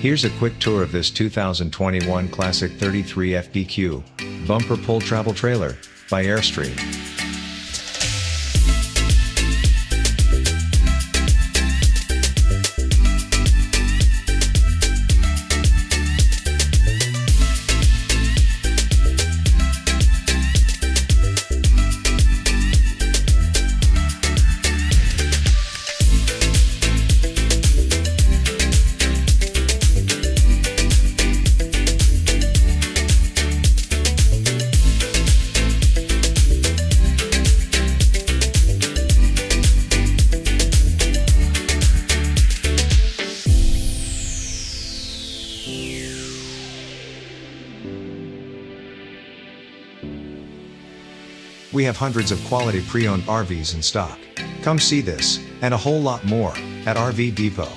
Here's a quick tour of this 2021 Classic 33 FBQ bumper pull travel trailer by Airstream. We have hundreds of quality pre-owned RVs in stock. Come see this, and a whole lot more, at RV Depot.